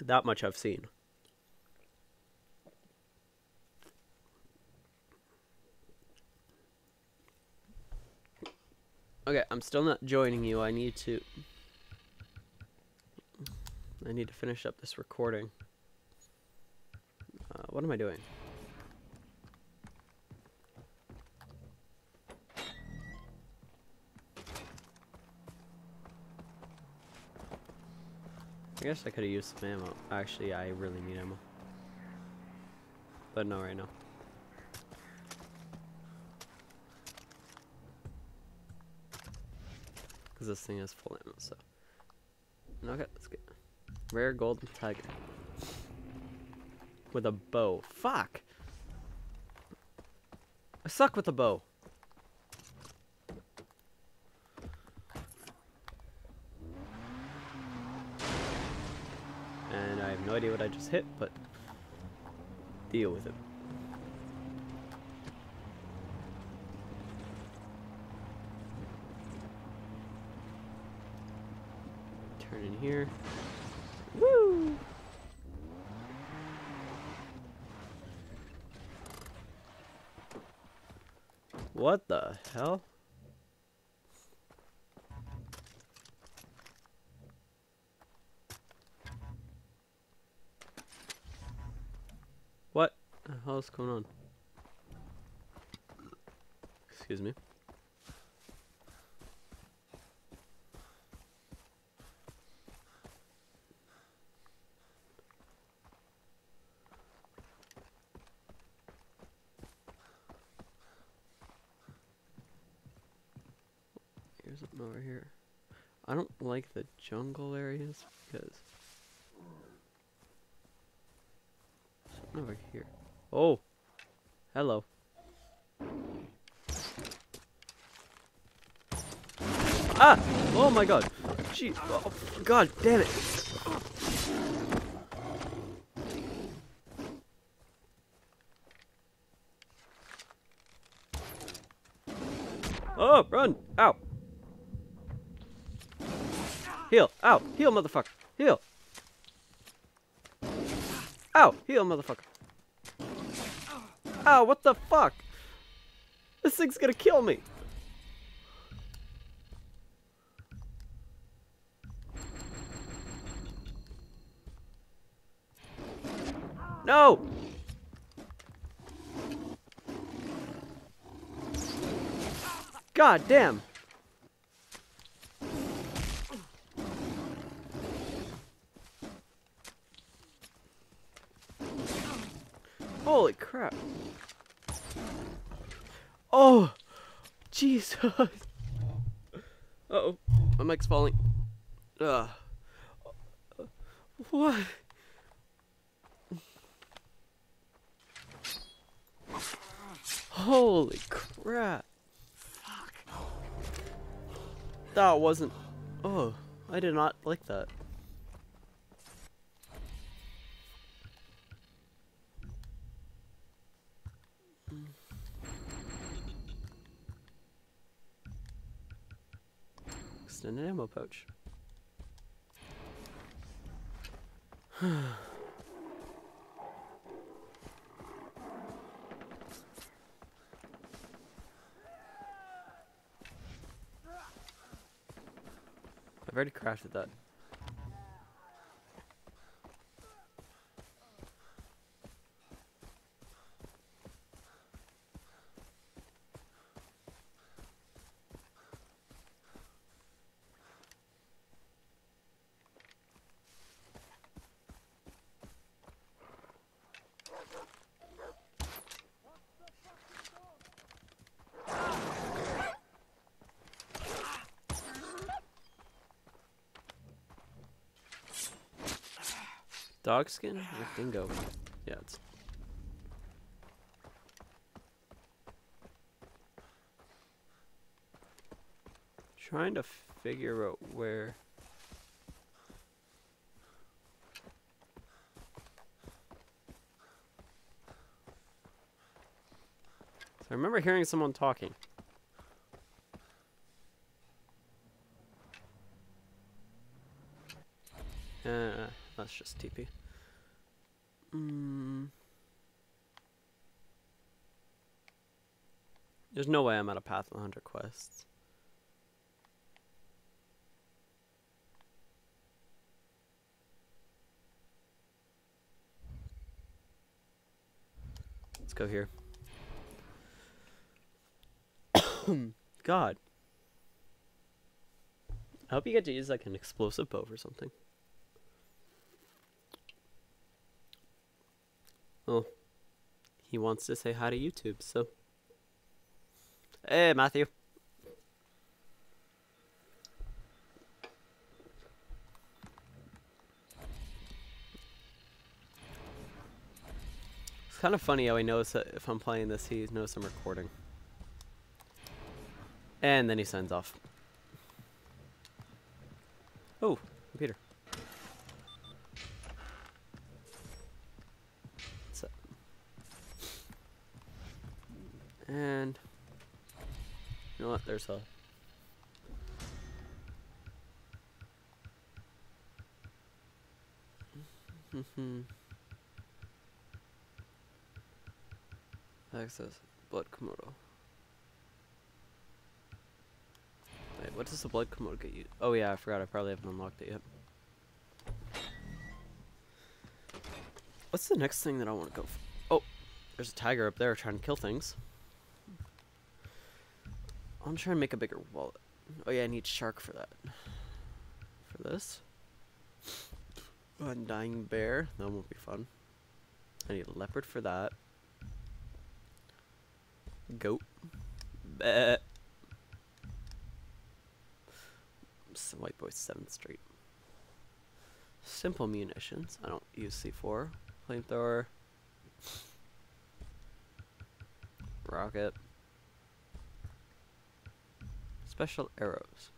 That much I've seen. Okay, I'm still not joining you. I need to... I need to finish up this recording. Uh, what am I doing? I guess I could have used some ammo. Actually, I really need ammo. But no right now. Because this thing is full ammo, so. Okay, let's get rare golden tiger. With a bow. Fuck! I suck with a bow. And I have no idea what I just hit, but deal with it. Turn in here. Woo! What the hell? Uh, the hell is going on? Excuse me. Here's something over here. I don't like the jungle areas because something over here. Oh, hello. Ah! Oh my god. Gee, oh, god damn it. Oh, run! Ow! Heal! Ow! Heal, motherfucker! Heal! Ow! Heal, motherfucker! What the fuck? This thing's gonna kill me! No! God damn! Holy crap. Oh! Jesus! Uh oh. My mic's falling. Ugh. What? Holy crap. Fuck. That wasn't. Oh, I did not like that. Extended ammo pouch. I've already crafted that. Dog skin or dingo? Yeah, it's. Trying to figure out where. So I remember hearing someone talking. Uh, That's just TP. Mm. There's no way I'm out of Path of the Hunter quests. Let's go here. God. I hope you get to use like an explosive bow or something. Oh. He wants to say hi to YouTube, so. Hey, Matthew. It's kind of funny how he knows that if I'm playing this, he knows I'm recording. And then he signs off. Oh, computer. So. And you know what? There's a Access blood komodo. Wait, what does the blood komodo get you? Oh yeah, I forgot. I probably haven't unlocked it yet. What's the next thing that I want to go? Oh, there's a tiger up there trying to kill things. I'm trying to make a bigger wallet. Oh yeah, I need shark for that. For this. Undying bear. That won't be fun. I need a leopard for that. Goat. Bleh. White Boy 7th Street. Simple munitions. I don't use C4. Flamethrower. Rocket. Special arrows.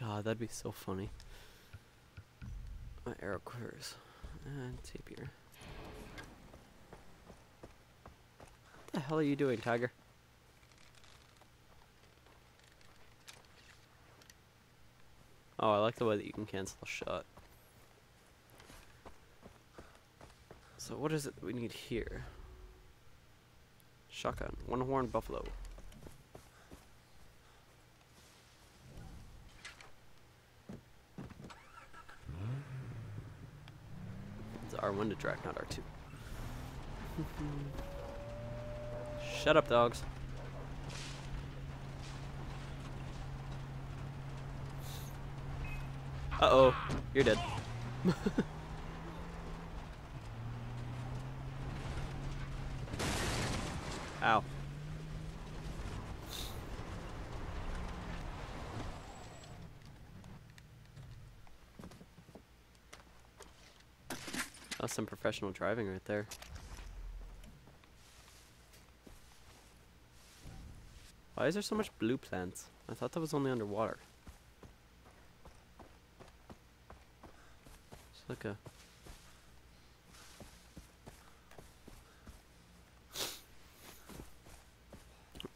God, that'd be so funny. My arrow quivers. And tapir. What the hell are you doing, Tiger? Oh, I like the way that you can cancel a shot. So what is it we need here? Shotgun. One horn buffalo. It's R1 to drag, not R2. Shut up, dogs. Uh-oh. You're dead. Ow. That's some professional driving right there. Why is there so much blue plants? I thought that was only underwater. It's like a...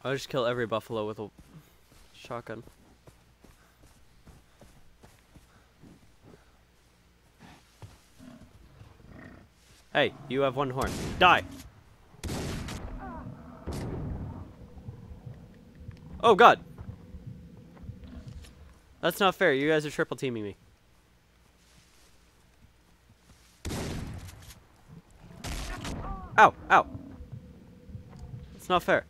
I'll just kill every buffalo with a shotgun. Hey, you have one horn. Die! Oh god! That's not fair. You guys are triple teaming me. Ow! Ow! It's not fair.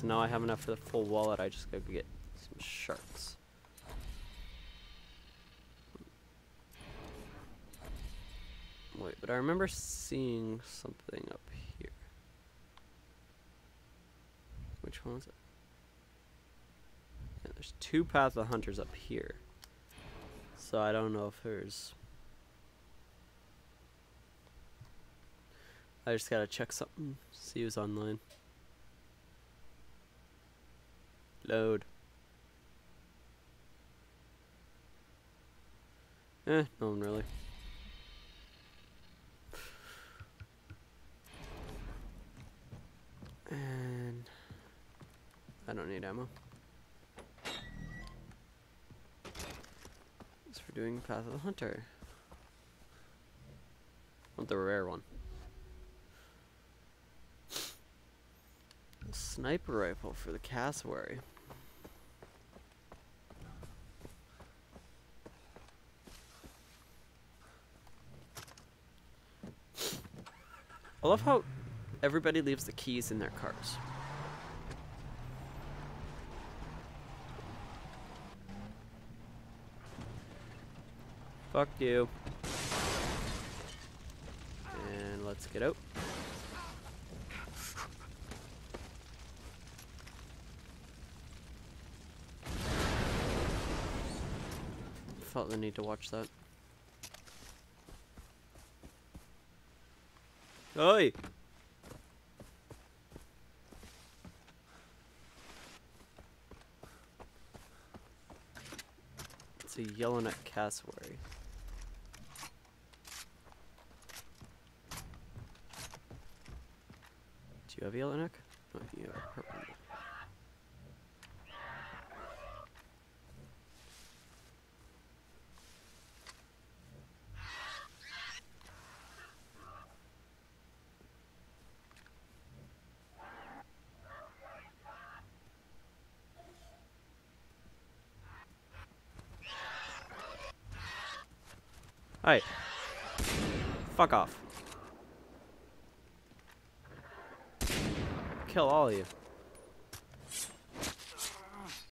So now I have enough for the full wallet. I just gotta get some sharks. Wait, but I remember seeing something up here. Which one was it? Yeah, there's two Path of Hunters up here. So I don't know if there's... I just gotta check something. See who's online. Load. Eh, no one really. And I don't need ammo. It's for doing Path of the Hunter. want the rare one. Sniper rifle for the cassowary. I love how everybody leaves the keys in their cars. Fuck you. And let's get out. Felt the need to watch that. Oi! It's a Yellowneck cassowary. Do you have Yellowneck? Oh, you have Hi. Fuck off. Kill all of you.